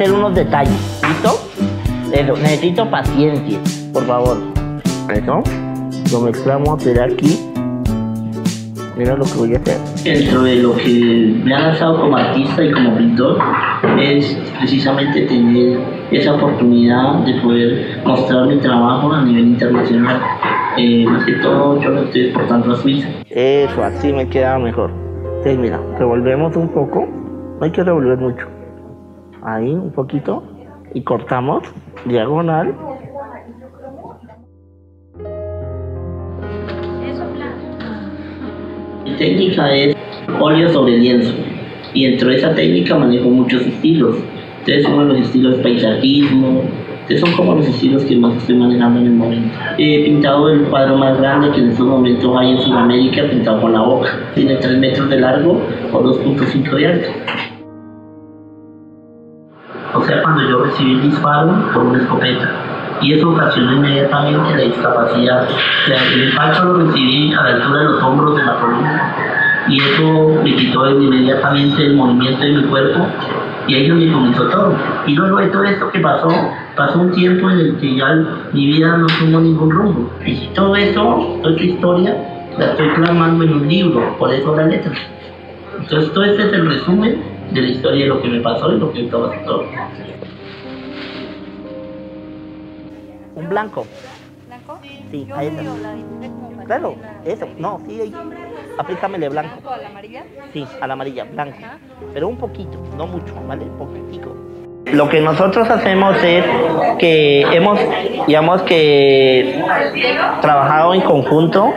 A hacer unos detalles, ¿listo? Necesito paciencia, por favor. Eso, lo mezclamos de aquí. Mira lo que voy a hacer. Dentro de lo que me ha lanzado como artista y como pintor es precisamente tener esa oportunidad de poder mostrar mi trabajo a nivel internacional. Eh, más que todo yo lo estoy exportando a Suiza. Eso, así me queda mejor. Entonces, mira, revolvemos un poco. No hay que revolver mucho. Ahí, un poquito. Y cortamos diagonal. Mi técnica es óleo sobre lienzo. Y dentro de esa técnica manejo muchos estilos. Entonces, uno de los estilos es paisajismo. Son como los estilos que más estoy manejando en el momento. He pintado el cuadro más grande que en estos momentos hay en Sudamérica, pintado con la boca. Tiene 3 metros de largo o 2.5 de alto. Recibí el disparo por una escopeta. Y eso ocasionó inmediatamente la discapacidad. El impacto lo recibí a la altura de los hombros de la columna. Y eso me quitó inmediatamente el movimiento de mi cuerpo. Y ahí donde comenzó todo. Y luego de todo esto que pasó, pasó un tiempo en el que ya mi vida no tuvo ningún rumbo. Y todo esto, toda esta historia, la estoy plasmando en un libro, por eso las letras. Entonces todo este es el resumen de la historia de lo que me pasó y lo que todo pasó. Un blanco. ¿Blanco? Sí, ahí está. Claro, eso. No, sí, ahí. Aplícamele blanco. ¿Blanco a la amarilla? Sí, a la amarilla, blanco. Pero un poquito, no mucho, ¿vale? Poquitico. Lo que nosotros hacemos es que hemos, digamos que, trabajado en conjunto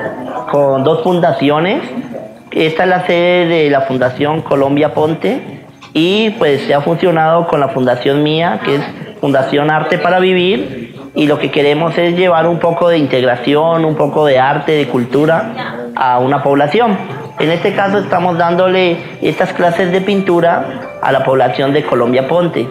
con dos fundaciones. Esta es la sede de la Fundación Colombia Ponte y pues se ha funcionado con la fundación mía, que es Fundación Arte para Vivir. Y lo que queremos es llevar un poco de integración, un poco de arte, de cultura a una población. En este caso estamos dándole estas clases de pintura a la población de Colombia Ponte.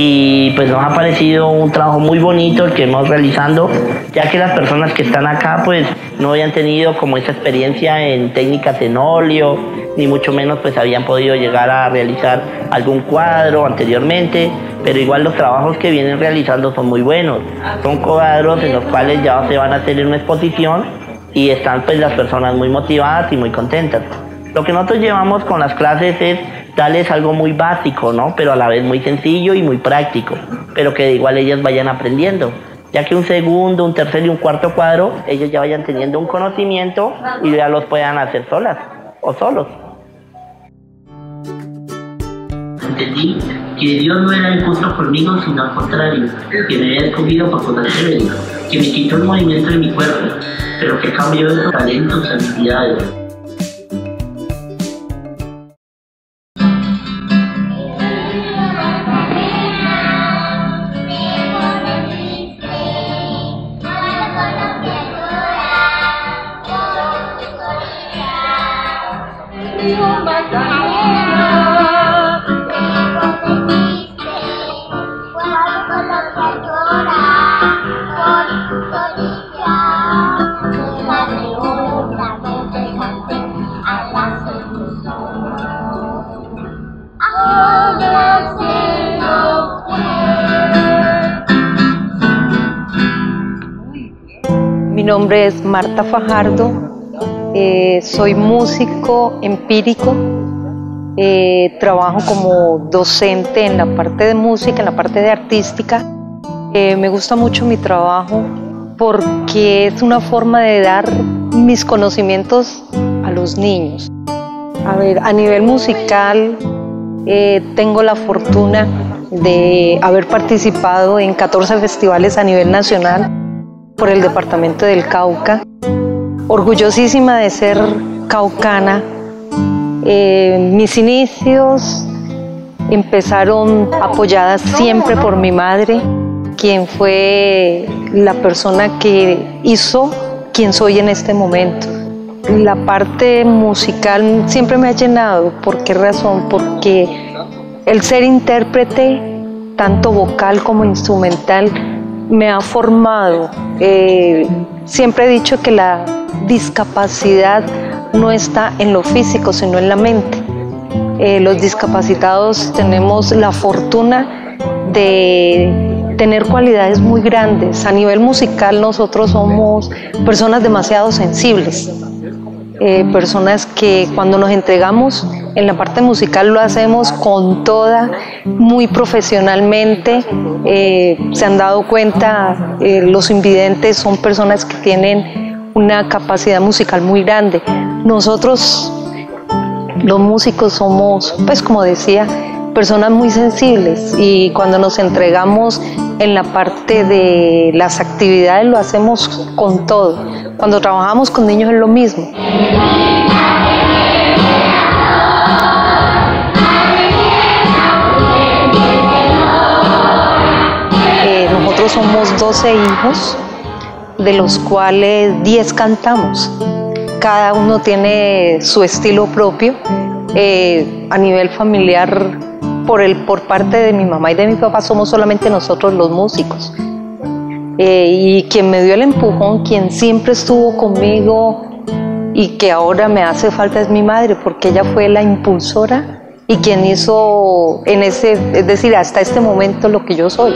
Y pues nos ha parecido un trabajo muy bonito el que hemos realizando, ya que las personas que están acá pues no habían tenido como esa experiencia en técnicas en óleo, ni mucho menos pues habían podido llegar a realizar algún cuadro anteriormente, pero igual los trabajos que vienen realizando son muy buenos. Son cuadros en los cuales ya se van a hacer una exposición y están pues las personas muy motivadas y muy contentas. Lo que nosotros llevamos con las clases es darles algo muy básico, ¿no? Pero a la vez muy sencillo y muy práctico, pero que igual ellas vayan aprendiendo, ya que un segundo, un tercer y un cuarto cuadro, ellos ya vayan teniendo un conocimiento y ya los puedan hacer solas o solos. Entendí que Dios no era injusto conmigo, sino al contrario, que me había escogido para poder ser que me quitó el movimiento de mi cuerpo, pero que cambió esos talentos habilidades. Mi nombre es Marta Fajardo, eh, soy músico empírico, eh, trabajo como docente en la parte de música, en la parte de artística. Eh, me gusta mucho mi trabajo porque es una forma de dar mis conocimientos a los niños. A ver, a nivel musical tengo la fortuna de haber participado en 14 festivales a nivel nacional por el departamento del Cauca. Orgullosísima de ser caucana. Eh, mis inicios empezaron apoyadas siempre por mi madre, quien fue la persona que hizo quien soy en este momento. La parte musical siempre me ha llenado. ¿Por qué razón? Porque el ser intérprete, tanto vocal como instrumental, me ha formado. Eh, siempre he dicho que la discapacidad no está en lo físico, sino en la mente. Eh, los discapacitados tenemos la fortuna de tener cualidades muy grandes. A nivel musical nosotros somos personas demasiado sensibles, eh, personas que cuando nos entregamos en la parte musical lo hacemos con toda, muy profesionalmente. Eh, se han dado cuenta, los invidentes son personas que tienen una capacidad musical muy grande. Nosotros los músicos somos, pues como decía, personas muy sensibles y cuando nos entregamos en la parte de las actividades lo hacemos con todo. Cuando trabajamos con niños es lo mismo. Eh, nosotros somos 12 hijos, de los cuales 10 cantamos cada uno tiene su estilo propio. Eh, a nivel familiar, por, el, por parte de mi mamá y de mi papá, somos solamente nosotros los músicos. Eh, y quien me dio el empujón, quien siempre estuvo conmigo y que ahora me hace falta es mi madre, porque ella fue la impulsora y quien hizo en ese, es decir, hasta este momento lo que yo soy.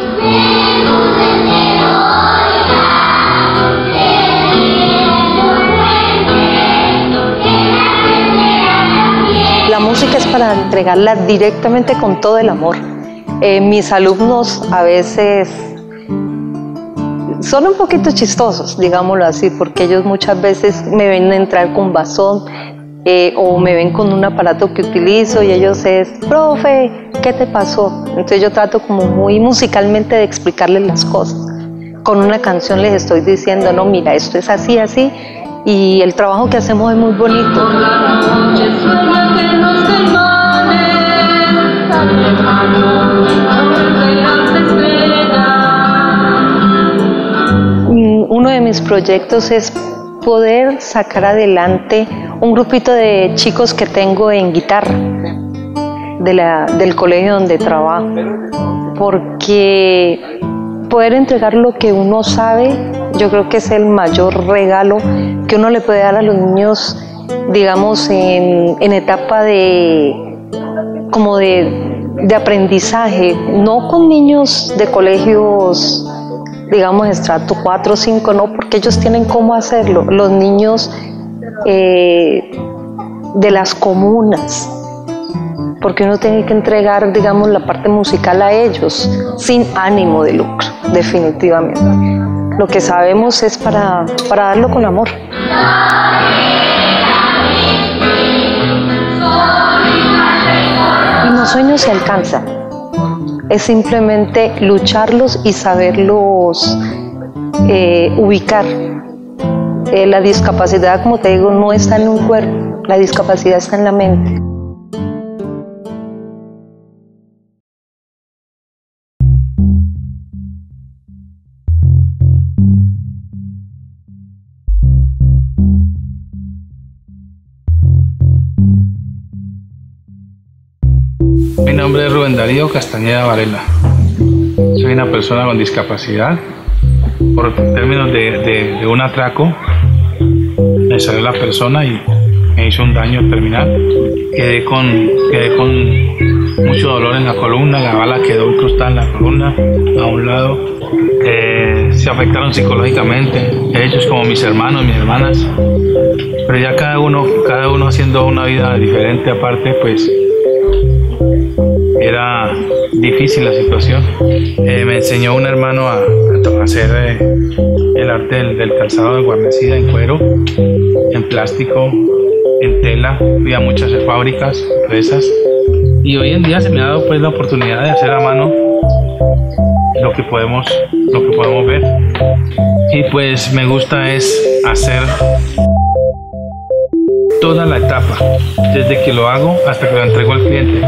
Música es para entregarla directamente con todo el amor. Eh, mis alumnos a veces son un poquito chistosos, digámoslo así, porque ellos muchas veces me ven entrar con bastón eh, o me ven con un aparato que utilizo y ellos es, profe, ¿qué te pasó? Entonces yo trato como muy musicalmente de explicarles las cosas. Con una canción les estoy diciendo, no, mira, esto es así, así, y el trabajo que hacemos es muy bonito. Mm, uno de mis proyectos es poder sacar adelante un grupito de chicos que tengo en guitarra del colegio donde trabajo, porque poder entregar lo que uno sabe, yo creo que es el mayor regalo que uno le puede dar a los niños, digamos, en, en etapa de como de de aprendizaje, no con niños de colegios, digamos, estrato 4 o 5, no, porque ellos tienen cómo hacerlo. Los niños eh, de las comunas, porque uno tiene que entregar, digamos, la parte musical a ellos, sin ánimo de lucro, definitivamente. Lo que sabemos es para, para darlo con amor. los sueños se alcanzan. Es simplemente lucharlos y saberlos eh, ubicar. Eh, la discapacidad, como te digo, no está en un cuerpo, la discapacidad está en la mente. Nombre es Rubén Darío Castañeda Varela. Soy una persona con discapacidad. Por términos de, un atraco, me salió la persona y me hizo un daño terminal. Quedé con, quedé con mucho dolor en la columna, la bala quedó incrustada en la columna a un lado. Eh, se afectaron psicológicamente, ellos como mis hermanos, mis hermanas. Pero ya cada uno, cada uno haciendo una vida diferente aparte, pues era difícil la situación. Eh, me enseñó un hermano a, hacer eh, el arte del, calzado de guarnecida en cuero, en plástico, en tela. Fui a muchas fábricas, empresas. Y hoy en día se me ha dado pues la oportunidad de hacer a mano lo que podemos, lo que podemos ver. Y pues me gusta es hacer toda la etapa, desde que lo hago hasta que lo entrego al cliente.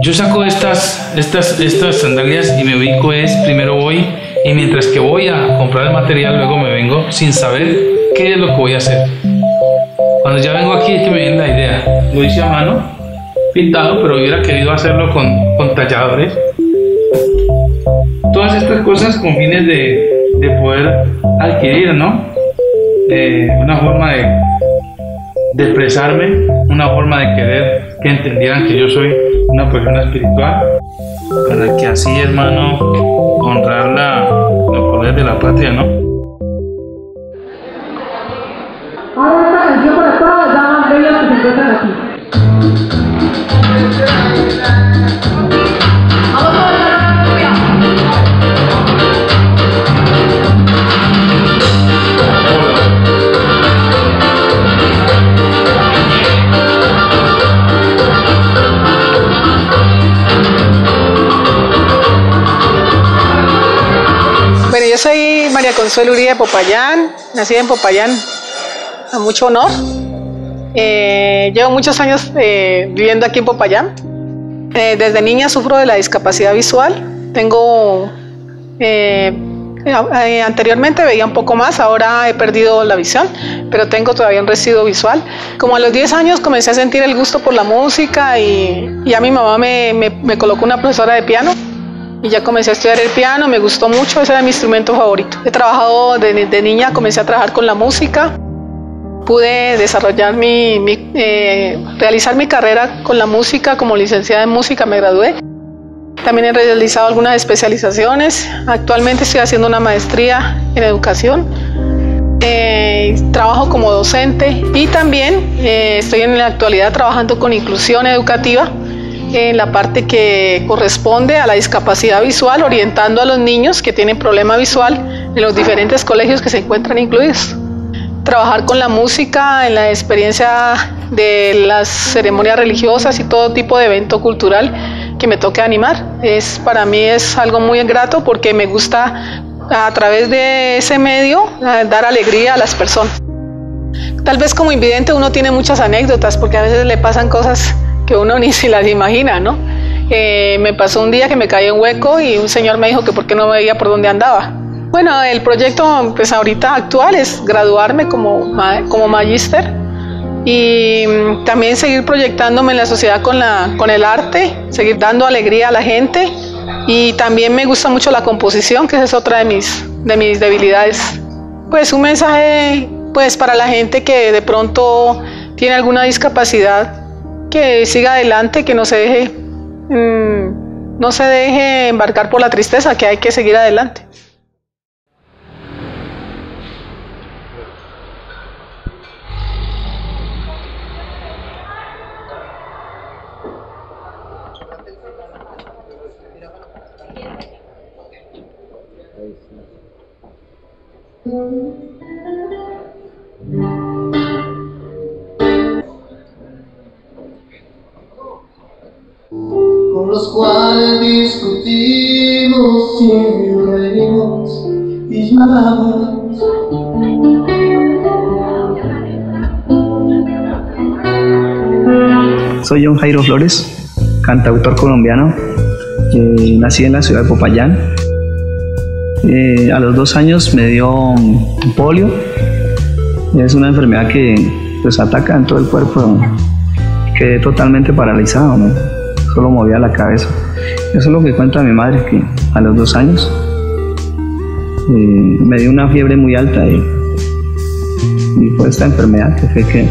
Yo saco estas, estas, estas sandalias y me ubico es, primero voy y mientras que voy a comprar el material, luego me vengo sin saber qué es lo que voy a hacer. Cuando ya vengo aquí es que me viene la idea. Lo hice a mano, pintado, pero hubiera querido hacerlo con, con talladores. Todas estas cosas con fines de, de poder adquirir, ¿no? Una forma de, de expresarme, una forma de querer que entendieran que yo soy una persona espiritual, para que así, hermano, honrar la, los poderes de la patria, ¿no? Ahora esta canción para todas las damas bellas que se encuentran aquí. María Consuelo Uribe Popayán, nacida en Popayán, a mucho honor. Eh, llevo muchos años eh, viviendo aquí en Popayán. Eh, desde niña sufro de la discapacidad visual. Tengo, anteriormente veía un poco más, ahora he perdido la visión, pero tengo todavía un residuo visual. Como a los 10 años comencé a sentir el gusto por la música y ya mi mamá me colocó una profesora de piano y ya comencé a estudiar el piano, me gustó mucho, ese era mi instrumento favorito. He trabajado de, de niña, comencé a trabajar con la música, pude desarrollar mi, mi, eh, realizar mi carrera con la música como licenciada en música, me gradué. También he realizado algunas especializaciones, actualmente estoy haciendo una maestría en educación. Eh, trabajo como docente y también eh, estoy en la actualidad trabajando con inclusión educativa en la parte que corresponde a la discapacidad visual, orientando a los niños que tienen problema visual en los diferentes colegios que se encuentran incluidos. Trabajar con la música en la experiencia de las ceremonias religiosas y todo tipo de evento cultural que me toque animar. Es, para mí es algo muy grato porque me gusta a través de ese medio dar alegría a las personas. Tal vez como invidente uno tiene muchas anécdotas porque a veces le pasan cosas que uno ni se las imagina, ¿no? Eh, me pasó un día que me caí en hueco y un señor me dijo que por qué no veía por dónde andaba. Bueno, el proyecto pues ahorita actual es graduarme como, como magíster y mm, también seguir proyectándome en la sociedad con, la, con el arte, seguir dando alegría a la gente y también me gusta mucho la composición, que esa es otra de mis, de mis debilidades. Pues un mensaje pues para la gente que de pronto tiene alguna discapacidad, que siga adelante, que no se deje, mm, no se deje embarcar por la tristeza, que hay que seguir adelante. Con los cuales discutimos y reímos y. Soy John Jairo Flores, cantautor colombiano. Eh, nací en la ciudad de Popayán. Eh, a los dos años me dio mm, polio. Es una enfermedad que pues, ataca en todo el cuerpo. Quedé totalmente paralizado. Solo movía la cabeza. Eso es lo que cuenta mi madre, que a los dos años eh, me dio una fiebre muy alta y, y fue esta enfermedad que fue que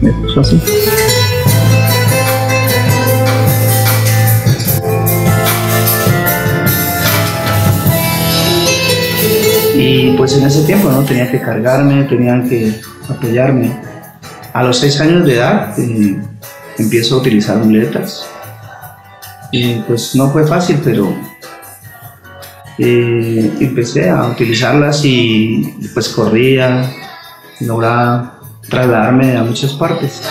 me puso así. Y pues en ese tiempo no tenía que cargarme, tenían que apoyarme. A los seis años de edad eh, empiezo a utilizar muletas. Y pues no fue fácil, pero eh, empecé a utilizarlas y pues corría, lograba trasladarme a muchas partes.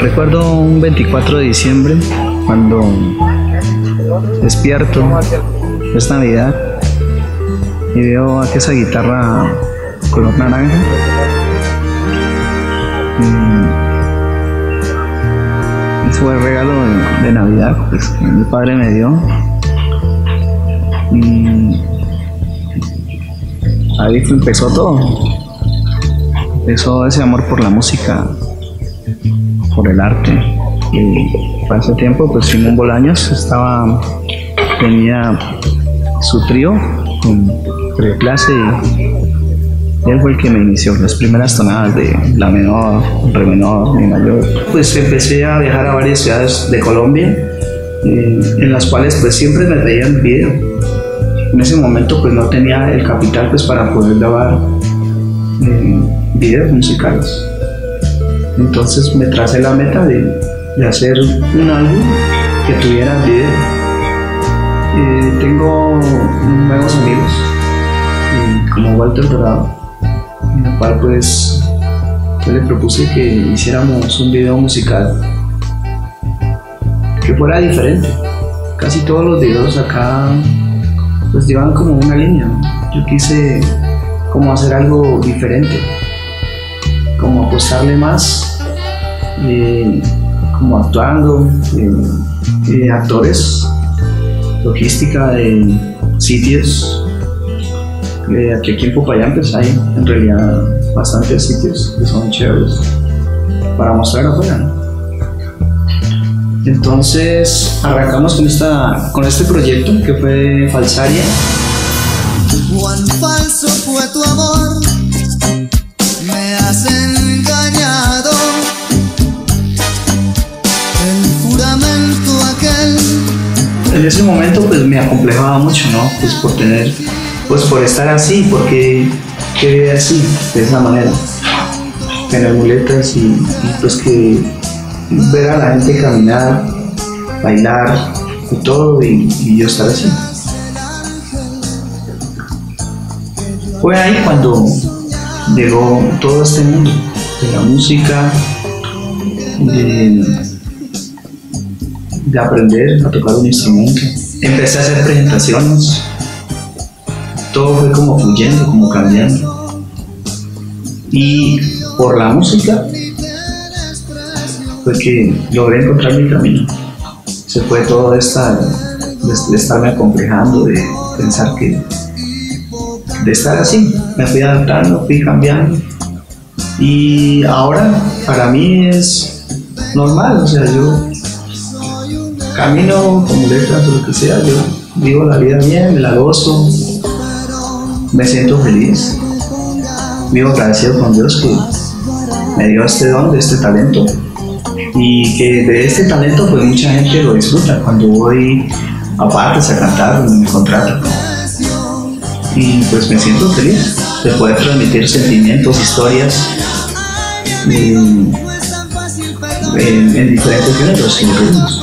Recuerdo un 24 de diciembre cuando despierto, es Navidad, y veo aquí esa guitarra color naranja. Y fue el regalo de, de Navidad pues, que mi padre me dio. Y ahí empezó todo. Empezó ese amor por la música, por el arte. Y para ese tiempo, pues Simón Bolaños estaba, tenía su trío, con clase. Él fue el que me inició las primeras tonadas de la menor, re menor, mi mayor. Pues empecé a viajar a varias ciudades de Colombia, eh, en las cuales pues siempre me veían video. En ese momento pues no tenía el capital pues para poder grabar eh, videos musicales. Entonces me tracé la meta de, de hacer un álbum que tuviera video. Eh, tengo nuevos amigos eh, como Walter Dorado, en el cual pues yo le propuse que hiciéramos un video musical que fuera diferente. Casi todos los videos acá pues llevan como una línea. Yo quise como hacer algo diferente, como apostarle más, eh, como actuando, eh, actores, logística de sitios. Eh, aquí, aquí en Popayán pues hay en realidad bastantes sitios que son chéveres para mostrar afuera. ¿no? Entonces arrancamos con, esta, con este proyecto que fue Falsaria. Cuán falso fue tu amor, me has engañado. El juramento aquel En ese momento pues me acomplejaba mucho, ¿no? Pues por tener, pues por estar así, porque quedé así, de esa manera. Tener muletas y, pues que ver a la gente caminar, bailar y todo y, yo estar así. Fue ahí cuando llegó todo este mundo de la música, de aprender a tocar un instrumento. Empecé a hacer presentaciones, todo fue como fluyendo, como cambiando. Y por la música fue que logré encontrar mi camino. Se fue todo de, de, estarme acomplejando, de pensar que de estar así. Me fui adaptando, fui cambiando. Y ahora para mí es normal, o sea, yo camino con letras o lo que sea, yo vivo la vida bien, me la gozo, me siento feliz. Vivo agradecido con Dios que me dio este don, este talento y que de este talento pues mucha gente lo disfruta cuando voy a partes a cantar, donde me contratan y pues me siento feliz de poder transmitir sentimientos, historias en, en, en diferentes géneros y ritmos.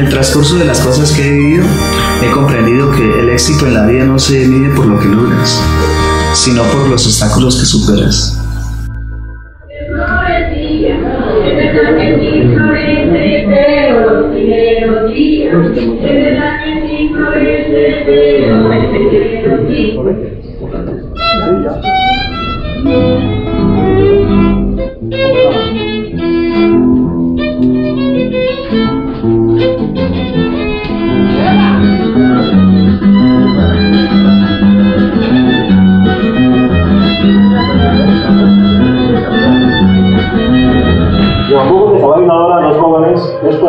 El transcurso de las cosas que he vivido, he comprendido que el éxito en la vida no se mide por lo que logras, sino por los obstáculos que superas.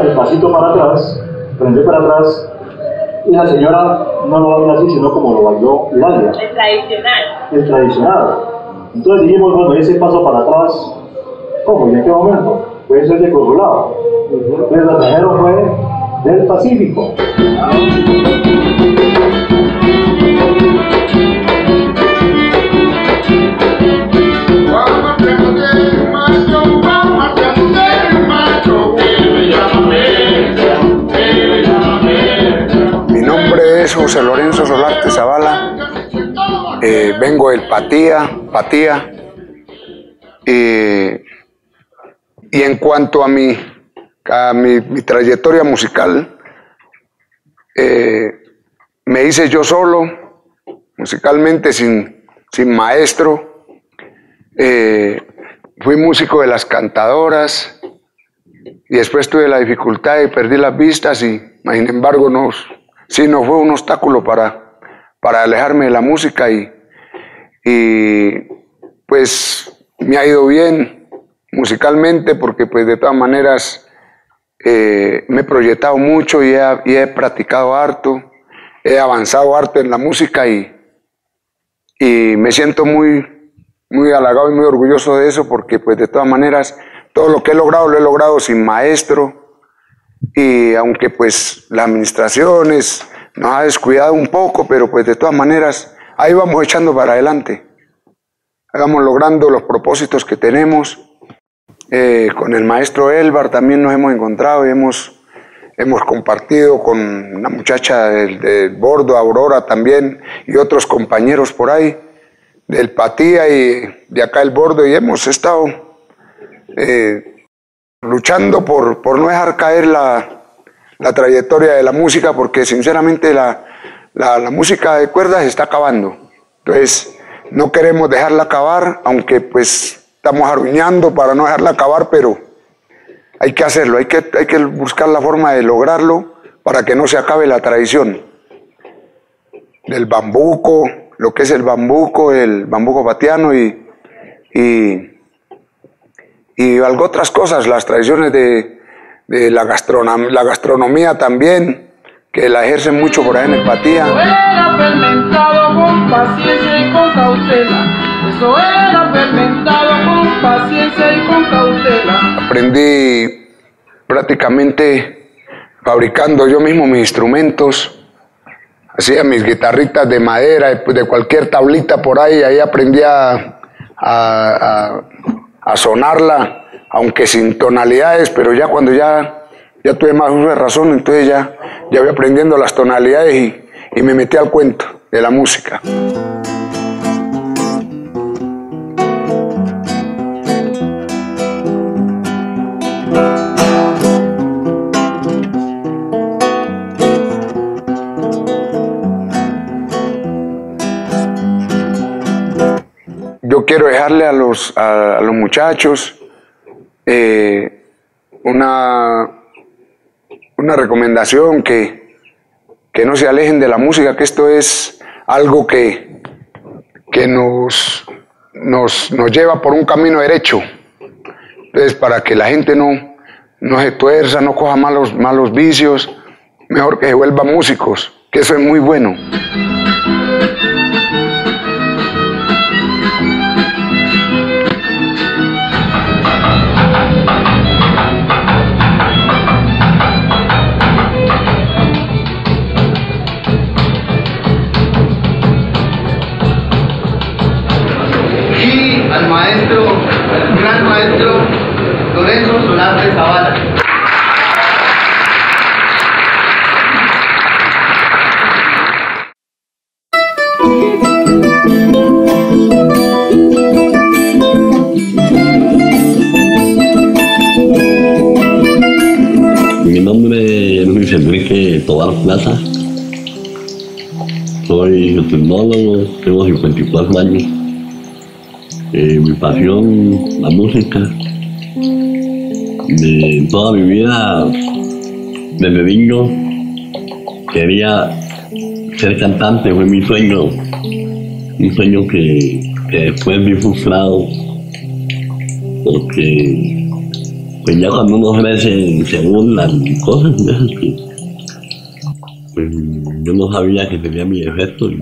El pasito para atrás, prende para atrás, y la señora no lo baila así, sino como lo bailó Hilaria. El tradicional. El tradicional. Entonces dijimos, bueno, ese paso para atrás, ¿cómo? ¿Y en qué momento? Puede ser de lado. Entonces el primero fue del Pacífico. Es José Lorenzo Solarte Zavala, eh, vengo del Patía, Patía, y en cuanto a mi, a mi, trayectoria musical, eh, me hice yo solo, musicalmente sin, sin maestro, eh, fui músico de las cantadoras, y después tuve la dificultad y perdí las vistas y sin embargo no, sí no fue un obstáculo para, para alejarme de la música y, y pues me ha ido bien musicalmente porque pues de todas maneras eh, me he proyectado mucho y he, y he practicado harto, he avanzado harto en la música y, y me siento muy, muy halagado y muy orgulloso de eso porque pues de todas maneras todo lo que he logrado lo he logrado sin maestro y aunque pues las administraciones nos ha descuidado un poco, pero pues de todas maneras ahí vamos echando para adelante, ahí vamos logrando los propósitos que tenemos. Eh, con el maestro Elbar también nos hemos encontrado y hemos, hemos compartido con una muchacha del, del Bordo, Aurora también, y otros compañeros por ahí, del Patía y de acá el Bordo, y hemos estado eh, luchando por, por no dejar caer la, la trayectoria de la música, porque sinceramente la, la, música de cuerdas está acabando. Entonces, no queremos dejarla acabar, aunque pues estamos arruinando para no dejarla acabar, pero hay que hacerlo, hay que, hay que buscar la forma de lograrlo para que no se acabe la tradición del bambuco, lo que es el bambuco, el bambuco patiano y, y, y algo otras cosas, las tradiciones de, de la, gastronom la gastronomía también, que la ejercen mucho por ahí en el Patía. Era fermentado con paciencia y con cautela. Eso era fermentado con paciencia y con cautela. Aprendí prácticamente fabricando yo mismo mis instrumentos. Hacía mis guitarritas de madera, de, de cualquier tablita por ahí. Ahí aprendí a, a, a, a sonarla, aunque sin tonalidades, pero ya cuando ya, ya tuve más uso de razón, entonces ya, ya voy aprendiendo las tonalidades y, y me metí al cuento de la música. Quiero dejarle a los, a, los muchachos eh, una, una recomendación que, que no se alejen de la música, que esto es algo que, que nos, nos, nos lleva por un camino derecho. Entonces, para que la gente no, no se tuerza, no coja malos, malos vicios, mejor que se vuelvan músicos, que eso es muy bueno. Tengo 54 años. Eh, mi pasión, la música. De toda mi vida, desde niño, quería ser cantante, fue mi sueño. Un sueño que, que después vi frustrado. Porque pues ya cuando uno crece se burlan cosas de esas que pues yo no sabía que tenía mi defecto y,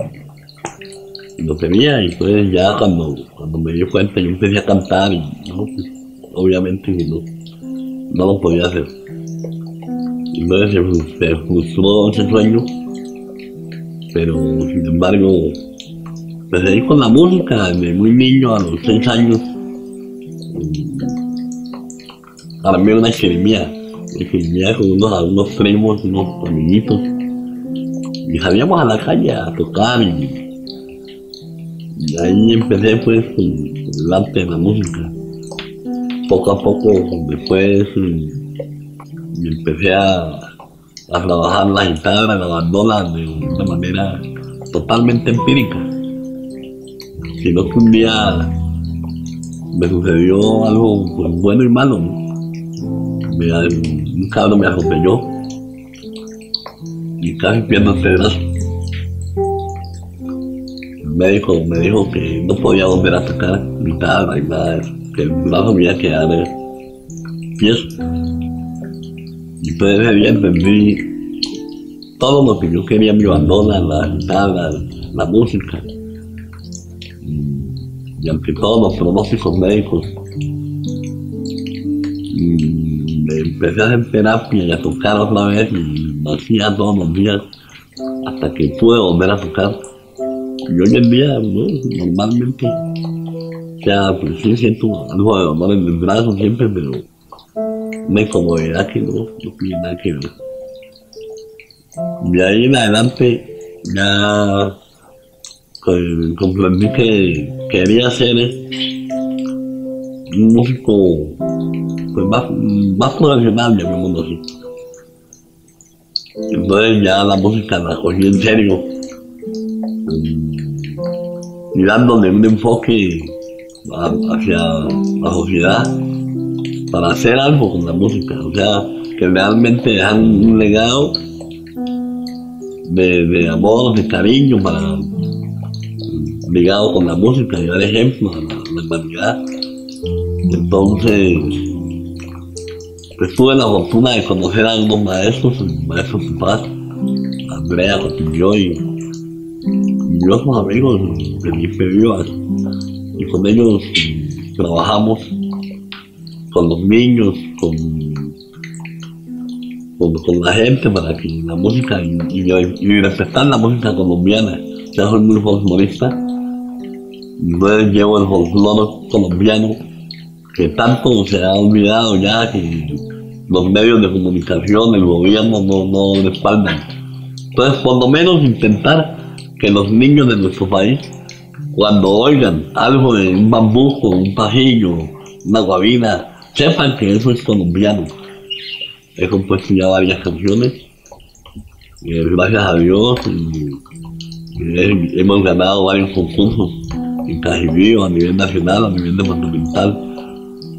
y lo tenía y entonces ya cuando, cuando me di cuenta yo empecé a cantar y no, pues, obviamente no, no lo podía hacer. Y entonces se, frus- se frustró ese sueño, pero sin embargo empecé a ir con la música desde muy niño a los seis años. armé una chirimía, una chirimía con unos, algunos primos, unos amiguitos. Y salíamos a la calle a tocar y, y ahí empecé pues el arte de la música. Poco a poco después mm, empecé a, a trabajar la guitarra, la bandola de una manera totalmente empírica. Sino que un día me sucedió algo pues, bueno y malo. Me- un cabrón me atropelló y pierdo este brazo. El médico me dijo que no podía volver a tocar guitarra y nada que el brazo me iba a quedar tieso. Y pues ese día entendí todo lo que yo quería mi bandona, la guitarra, la música. Y ante todos los pronósticos médicos, me empecé a hacer a tocar otra vez y lo todos los días hasta que pude volver a tocar. Y hoy en día, ¿no? normalmente, o sea, pues sí siento algo de dolor en el brazo siempre, pero una incomodidad que no, no tiene nada que ver. Y ahí en adelante ya pues, comprendí que quería ser un músico pues, más, más profesional, llamémoslo así. Entonces ya la música la cogí en serio y dándole un enfoque hacia la sociedad para hacer algo con la música, o sea, que realmente dejan un legado de, de amor, de cariño para ligado con la música y dar ejemplo la, a la humanidad. Entonces, pues tuve la fortuna de conocer a unos maestros, el maestro Paz, Andrea Cotillo y, y otros amigos de Felipe Vivas. Y con ellos trabajamos con los niños, con, con, la gente para que la música y respetar la música colombiana. Ya soy muy folclorista, entonces llevo el folclore colombiano que tanto se ha olvidado ya que los medios de comunicación, el gobierno no, no respaldan. Entonces, por lo menos intentar que los niños de nuestro país, cuando oigan algo de un bambuco, un pajillo, una guabina, sepan que eso es colombiano. He compuesto ya varias canciones, eh, gracias a Dios, hemos ganado varios concursos en Cajibío, a nivel nacional, a nivel departamental,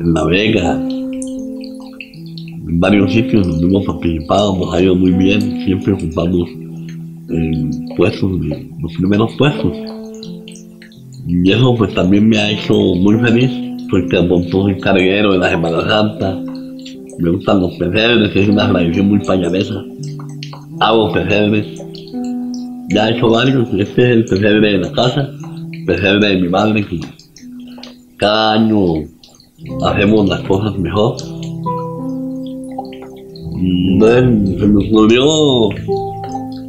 en La Vega, en varios sitios donde hemos participado, nos ha ido muy bien, siempre ocupamos eh, puestos, los primeros puestos. Y eso pues también me ha hecho muy feliz, porque soy carguero de la Semana Santa, me gustan los pesebres, es una tradición muy payanesa. Hago pesebres, ya he hecho varios, este es el pesebre de la casa, pesebre de mi madre, que cada año hacemos las cosas mejor. Y entonces se me ocurrió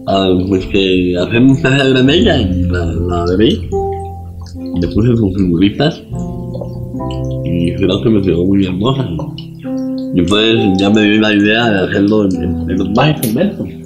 ah, pues que hacer un pesebre en ella y la, la. Le puse sus figuritas y creo que me quedó muy hermosa. Y entonces ya me dio la idea de hacerlo en, los más instrumentos.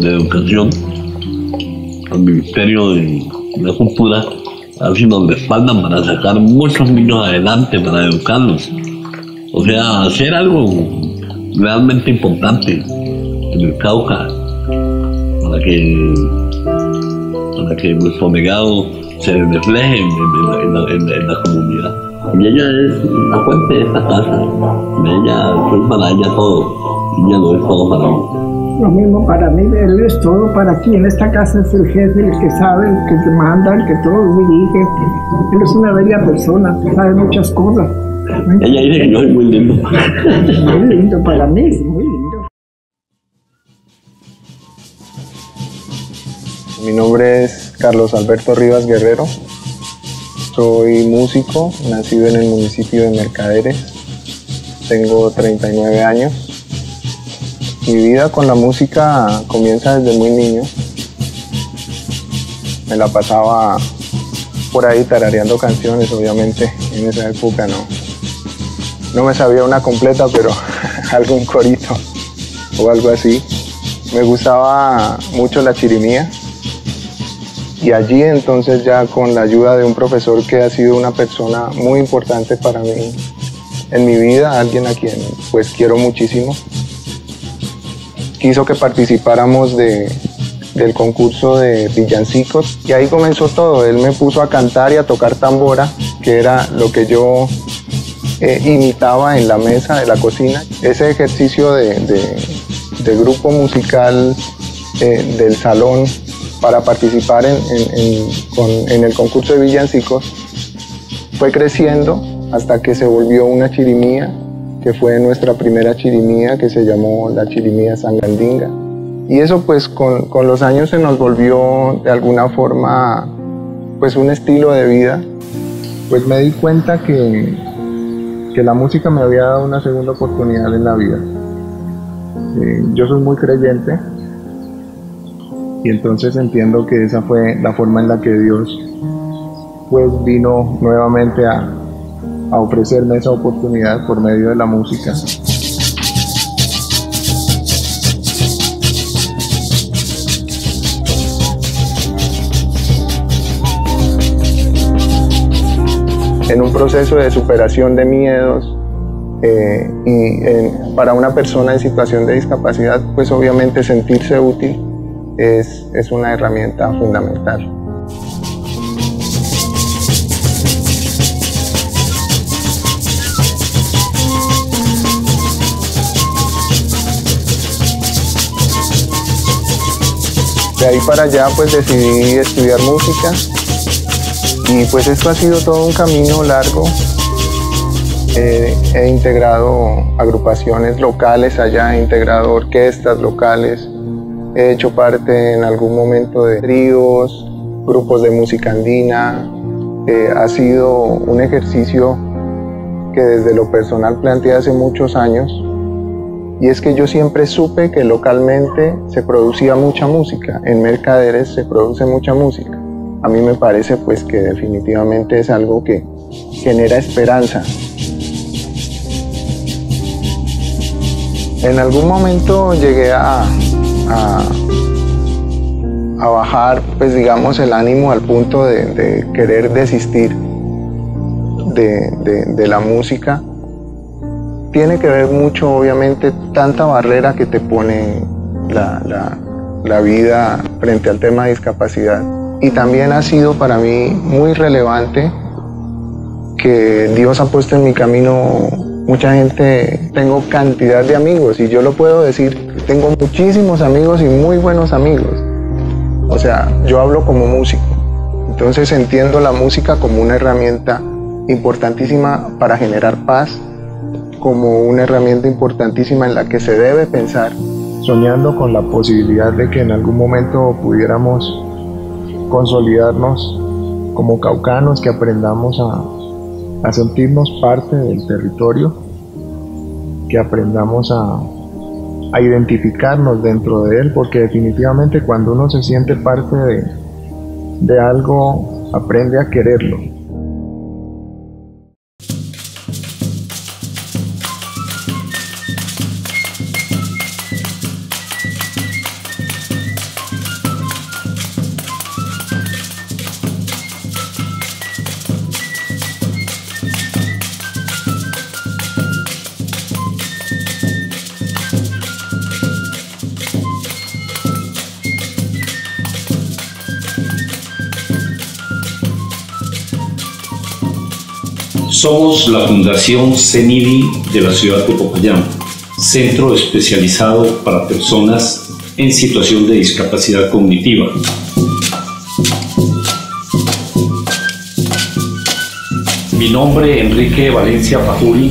De educación al Ministerio de, de Cultura, a ver si nos respaldan para sacar muchos niños adelante, para educarlos. O sea, hacer algo realmente importante en el Cauca, para que, para que nuestro legado se refleje en, la- comunidad. Y ella es la fuente de esta casa. Ella, soy para ella todo. Ella lo es todo para mí. Lo mismo para mí, él es todo para aquí. En esta casa es el jefe, el que sabe, el que te manda, el que todo dirige. Él es una bella persona, sabe muchas cosas. Ella dice que yo soy muy lindo. Muy lindo para mí, muy lindo. Mi nombre es Carlos Alberto Rivas Guerrero. Soy músico, nacido en el municipio de Mercaderes. Tengo 39 años. Mi vida con la música comienza desde muy niño. Me la pasaba por ahí tarareando canciones, obviamente. En esa época no. No me sabía una completa, pero algún corito o algo así. Me gustaba mucho la chirimía. Y allí entonces ya con la ayuda de un profesor que ha sido una persona muy importante para mí en mi vida, alguien a quien pues quiero muchísimo, quiso que participáramos de, del concurso de villancicos y ahí comenzó todo. Él me puso a cantar y a tocar tambora, que era lo que yo eh, imitaba en la mesa de la cocina. Ese ejercicio de, de- grupo musical eh, del salón para participar en, en el concurso de villancicos fue creciendo hasta que se volvió una chirimía, que fue nuestra primera chirimía que se llamó la chirimía Sangandinga. Y eso pues con, con los años se nos volvió de alguna forma pues un estilo de vida. Pues me di cuenta que, que la música me había dado una segunda oportunidad en la vida. Eh, yo soy muy creyente y entonces entiendo que esa fue la forma en la que Dios pues vino nuevamente a, a ofrecerme esa oportunidad por medio de la música. En un proceso de superación de miedos eh, y en- para una persona en situación de discapacidad, pues obviamente sentirse útil es, es una herramienta fundamental. De ahí para allá pues decidí estudiar música y pues esto ha sido todo un camino largo. Eh, he integrado agrupaciones locales allá, he integrado orquestas locales, he hecho parte en algún momento de tríos, grupos de música andina. Eh, ha sido un ejercicio que desde lo personal planteé hace muchos años y es que yo siempre supe que localmente se producía mucha música, en Mercaderes se produce mucha música. A mí me parece pues que definitivamente es algo que genera esperanza. En algún momento llegué a, a, bajar pues digamos el ánimo al punto de, querer desistir de, de- de la música tiene que ver mucho, obviamente, tanta barrera que te pone la, la- vida frente al tema de discapacidad. Y también ha sido para mí muy relevante que Dios ha puesto en mi camino mucha gente, tengo cantidad de amigos y yo lo puedo decir, tengo muchísimos amigos y muy buenos amigos. O sea, yo hablo como músico, entonces entiendo la música como una herramienta importantísima para generar paz, como una herramienta importantísima en la que se debe pensar. Soñando con la posibilidad de que en algún momento pudiéramos consolidarnos como caucanos, que aprendamos a, sentirnos parte del territorio, que aprendamos a, identificarnos dentro de él, porque definitivamente cuando uno se siente parte de algo, aprende a quererlo. Somos la Fundación CENIDI de la ciudad de Popayán, centro especializado para personas en situación de discapacidad cognitiva. Mi nombre es Enrique Valencia Pajuri,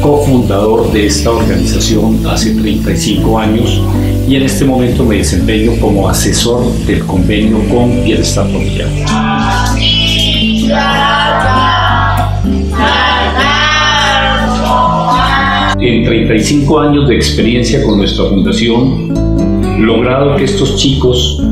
cofundador de esta organización hace 35 años y en este momento me desempeño como asesor del convenio con Bienestar En 35 años de experiencia con nuestra fundación, logrado que estos chicos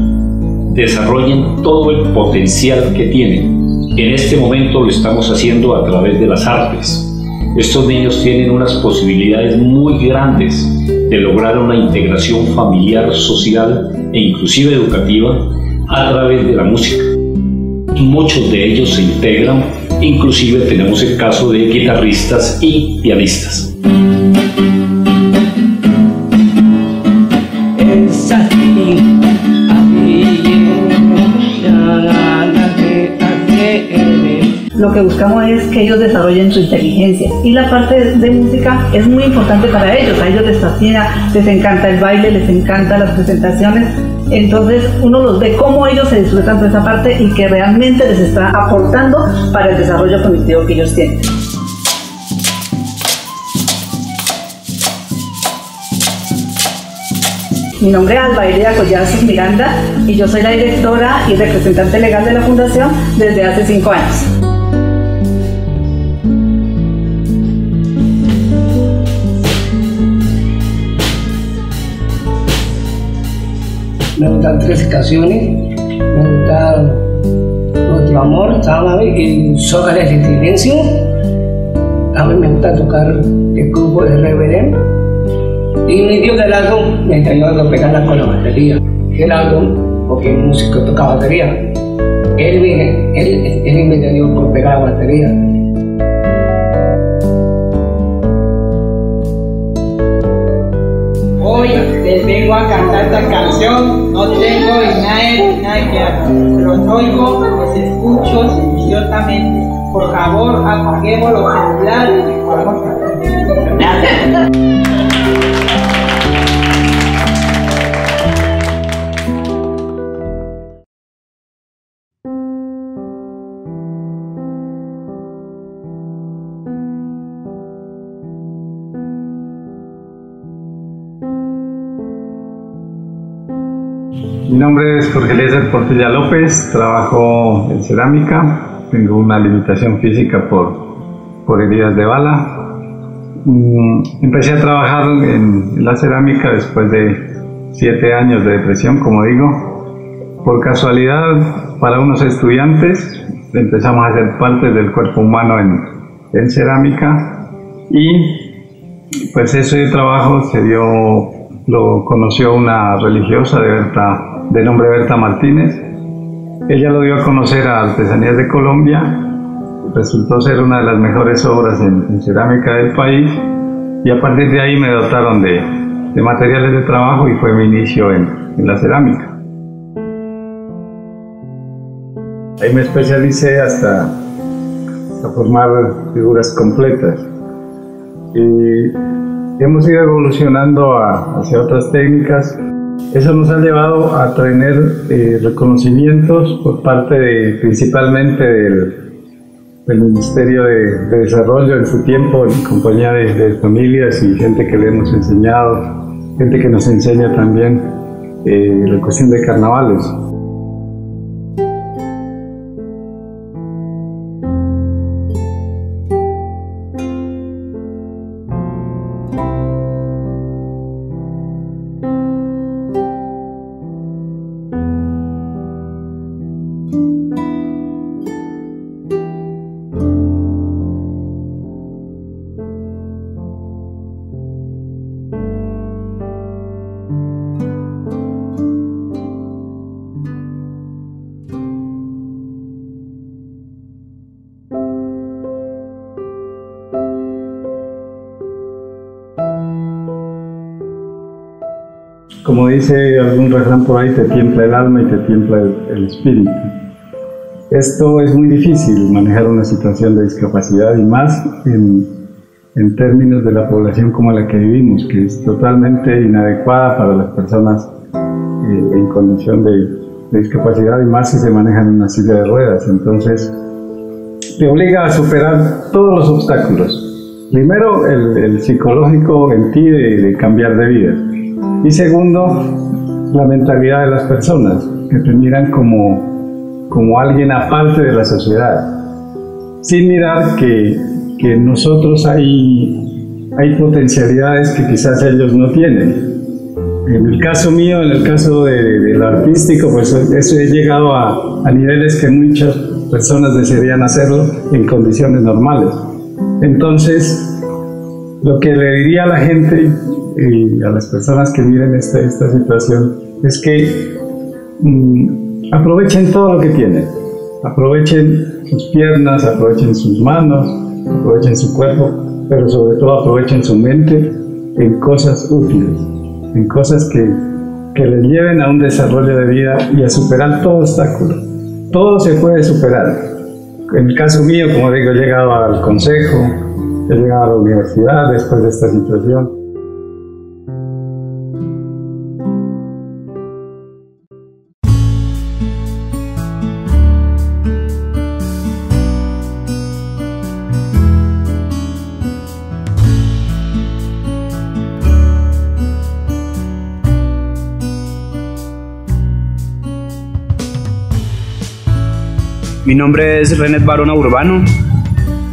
desarrollen todo el potencial que tienen. En este momento lo estamos haciendo a través de las artes. Estos niños tienen unas posibilidades muy grandes de lograr una integración familiar, social e inclusive educativa a través de la música. Muchos de ellos se integran, inclusive tenemos el caso de guitarristas y pianistas. Que buscamos es que ellos desarrollen su inteligencia. Y la parte de música es muy importante para ellos. A ellos les fascina, les encanta el baile, les encanta las presentaciones. Entonces uno los ve cómo ellos se disfrutan de esa parte y que realmente les está aportando para el desarrollo cognitivo que ellos tienen. Mi nombre es Alba Iria Collazo Miranda y yo soy la directora y representante legal de la Fundación desde hace cinco años. Me gustan tres canciones, me gusta Nuestro Amor, ¿sabes? Y Zócales de Silencio. A mí me gusta tocar el grupo de Reverend. Y mi tío del álbum me enseñó a pegarla con la batería. El álbum, porque el músico toca batería. Él él, él me enseñó por pegar la batería. Vengo a cantar esta canción, no tengo nada, nada que hacer. Los oigo, los escucho silenciosamente. Por favor, apaguemos los celulares y podamos Mi nombre es Jorge Eliezer Portilla López, trabajo en cerámica, tengo una limitación física por, por heridas de bala. Mm, Empecé a trabajar en la cerámica después de siete años de depresión, como digo. Por casualidad, para unos estudiantes, empezamos a hacer partes del cuerpo humano en, en cerámica y pues ese trabajo se dio, lo conoció una religiosa de Berta de nombre Berta Martínez. Ella lo dio a conocer a Artesanías de Colombia, resultó ser una de las mejores obras en, cerámica del país y a partir de ahí me dotaron de, materiales de trabajo y fue mi inicio en, la cerámica. Ahí me especialicé hasta, hasta formar figuras completas. Y hemos ido evolucionando a, hacia otras técnicas eso nos ha llevado a tener eh, reconocimientos por parte de, principalmente del, Ministerio de, de, Desarrollo en su tiempo, en compañía de, de, familias y gente que le hemos enseñado, gente que nos enseña también eh, la cuestión de carnavales. Dice algún refrán por ahí, te tiembla el alma y te tiembla el, espíritu. Esto es muy difícil, manejar una situación de discapacidad y más en, en, términos de la población como la que vivimos, que es totalmente inadecuada para las personas eh, en condición de, discapacidad y más si se maneja en una silla de ruedas. Entonces, te obliga a superar todos los obstáculos. Primero, el, psicológico en ti de cambiar de vida. Y segundo, la mentalidad de las personas, que te miran como, como alguien aparte de la sociedad, sin mirar que, que nosotros hay, hay potencialidades que quizás ellos no tienen. En el caso mío, en el caso de, de lo artístico, pues eso he llegado a, a niveles que muchas personas desearían hacerlo en condiciones normales. Entonces, lo que le diría a la gente y a las personas que miren esta, esta situación es que mm, aprovechen todo lo que tienen. Aprovechen sus piernas, aprovechen sus manos, aprovechen su cuerpo, pero sobre todo aprovechen su mente en cosas útiles, en cosas que, que les lleven a un desarrollo de vida y a superar todo obstáculo. Todo se puede superar. En el caso mío, como digo, he llegado al consejo, he llegado a la universidad después de esta situación. Mi nombre es René Barona Urbano,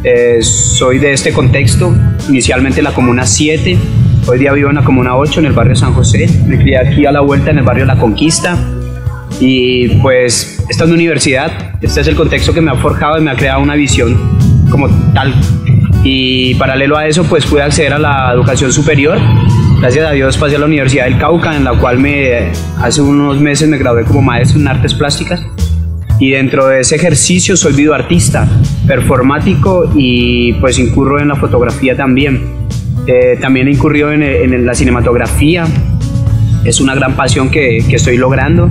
eh, soy de este contexto, inicialmente en la Comuna 7, hoy día vivo en la Comuna 8, en el barrio San José, me crié aquí a la vuelta en el barrio La Conquista. Y pues esta es una universidad, este es el contexto que me ha forjado y me ha creado una visión como tal. Y paralelo a eso pues pude acceder a la educación superior, gracias a Dios pasé a la Universidad del Cauca en la cual me, hace unos meses me gradué como maestro en artes plásticas y dentro de ese ejercicio soy videoartista, performático y pues incurro en la fotografía también. Eh, también he en, la cinematografía, es una gran pasión que, estoy logrando.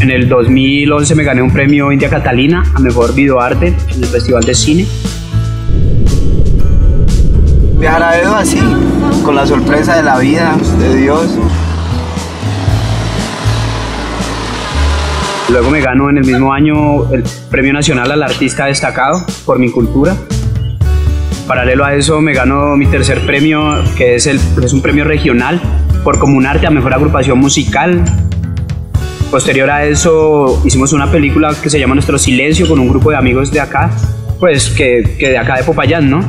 En el 2011 me gané un premio India Catalina a Mejor Videoarte en el Festival de Cine. Viajar a Edo así, con la sorpresa de la vida, de Dios. Luego me gano en el mismo año el Premio Nacional al Artista Destacado por mi cultura. Paralelo a eso me gano mi tercer premio, que es, el, es un premio regional por Comunarte a Mejor Agrupación Musical. Posterior a eso hicimos una película que se llama Nuestro Silencio con un grupo de amigos de acá, pues que, que de acá de Popayán, ¿no?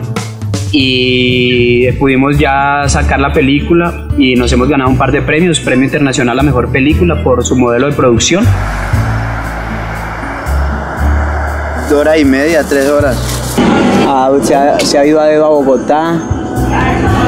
y pudimos ya sacar la película y nos hemos ganado un par de premios, Premio Internacional a Mejor Película por su modelo de producción. Hora y media, tres horas. Ah, se, ha, ido a, a Bogotá,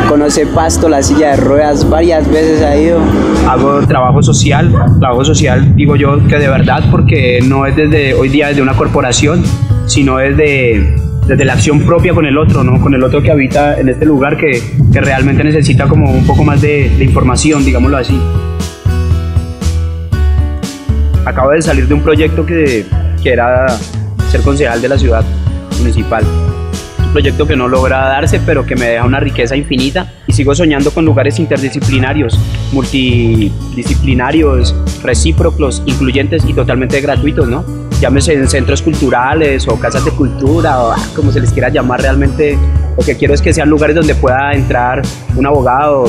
conoce Pasto, la silla de ruedas, varias veces ha ido. Hago trabajo social, trabajo social digo yo que de verdad porque no es desde hoy día desde una corporación, sino desde, desde la acción propia con el otro, ¿no? con el otro que habita en este lugar que, que realmente necesita como un poco más de, de información, digámoslo así. Acabo de salir de un proyecto que, que era ser concejal de la ciudad municipal. Un proyecto que no logra darse, pero que me deja una riqueza infinita y sigo soñando con lugares interdisciplinarios, multidisciplinarios, recíprocos, incluyentes y totalmente gratuitos, ¿no? Llámese en centros culturales o casas de cultura o como se les quiera llamar realmente. Lo que quiero es que sean lugares donde pueda entrar un abogado,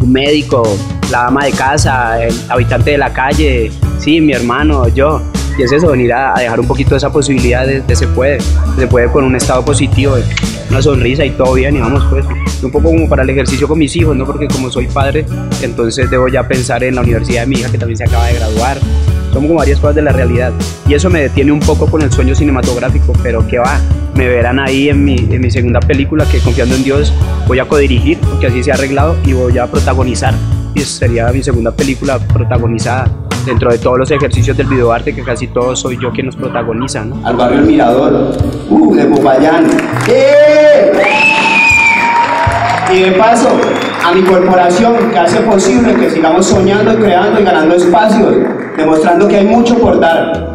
un médico, la ama de casa, el habitante de la calle, sí, mi hermano, yo, y es eso, venir a, dejar un poquito esa posibilidad de, de, se puede, se puede con un estado positivo, una sonrisa y todo bien, y vamos pues, un poco como para el ejercicio con mis hijos, ¿no? Porque como soy padre, entonces debo ya pensar en la universidad de mi hija que también se acaba de graduar, son como varias cosas de la realidad, y eso me detiene un poco con el sueño cinematográfico, pero que va, me verán ahí en mi, en mi segunda película, que confiando en Dios voy a codirigir, porque así se ha arreglado, y voy a protagonizar, y sería mi segunda película protagonizada dentro de todos los ejercicios del videoarte, que casi todos soy yo quien los protagoniza. ¿no? Al barrio El Mirador, uh, de Popayán. ¡Eh! Y de paso, a mi corporación que hace posible que sigamos soñando, creando y ganando espacios, demostrando que hay mucho por dar.